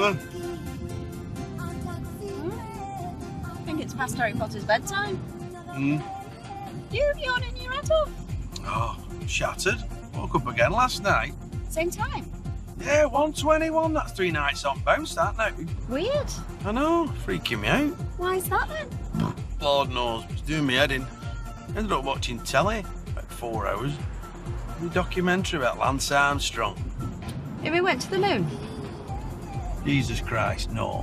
Well, I think it's past Harry Potter's bedtime. hmm. You yawning your head off? Oh, shattered. Woke up again last night. Same time. Yeah, 121. That's three nights on bounce, that now. Weird. I know, freaking me out. Why is that then? Lord knows, it's doing me head in. Ended up watching telly, about four hours. A documentary about Lance Armstrong. If we went to the moon. Jesus Christ, no.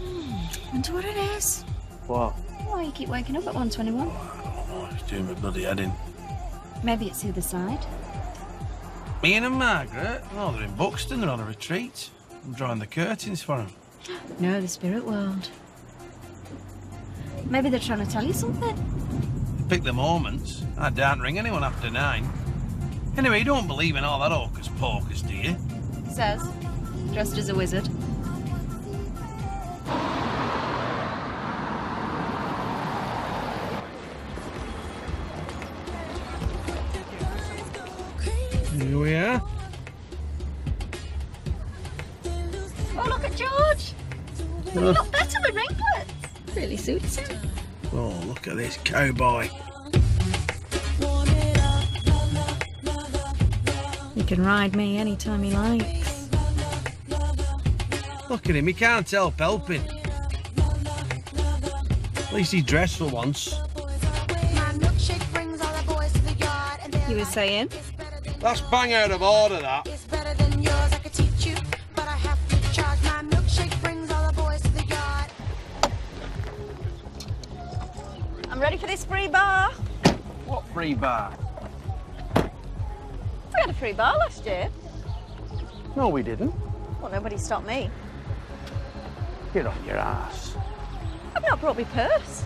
Hmm, wonder what it is. What? Why you keep waking up at 121? Oh, it's doing my bloody head in. Maybe it's the other side. Me and Margaret, oh, they're in Buxton, they're on a retreat. I'm drawing the curtains for them. No, the spirit world. Maybe they're trying to tell you something. Pick the moments. I don't ring anyone after nine. Anyway, you don't believe in all that hocus pocus, do you? Says, dressed as a wizard. Here we are. Oh, look at George! You look better with ringlets. Really suits him. Oh, look at this cowboy. He can ride me anytime he likes. Look at him, he can't help helping. At least he dressed for once. You were saying? That's bang out of order, that. It's better than yours, I could teach you, but I have to charge. My milkshake brings all the boys to the yard. I'm ready for this free bar. What free bar? We had a free bar last year. No, we didn't. Well, nobody stopped me. Get off your ass. I've not brought my purse.